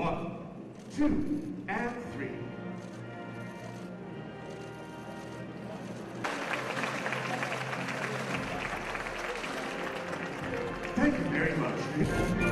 One, two, and three. Thank you very much.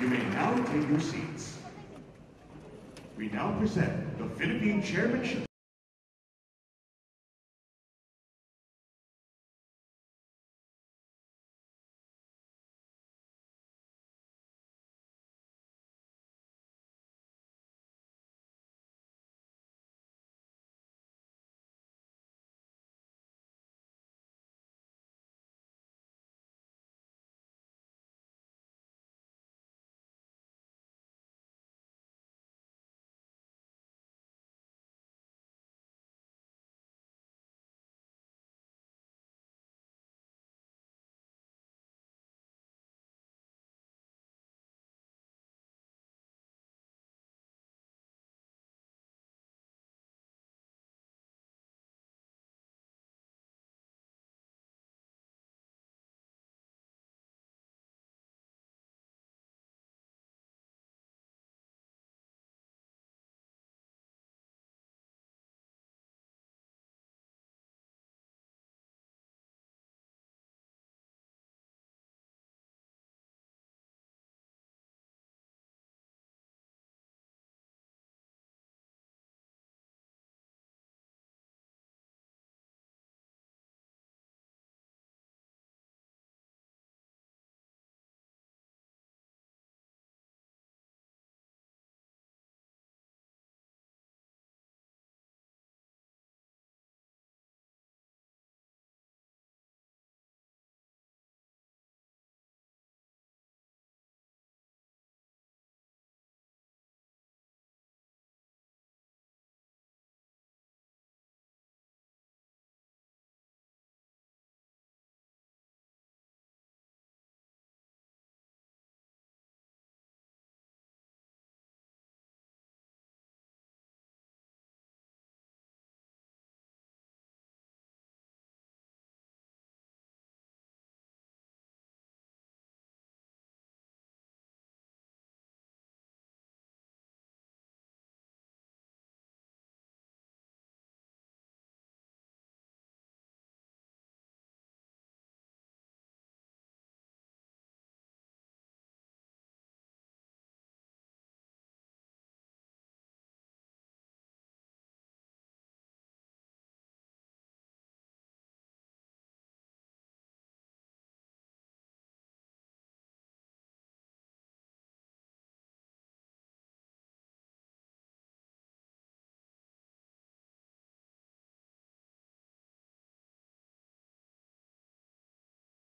You may now take your seats. We now present the Philippine Chairmanship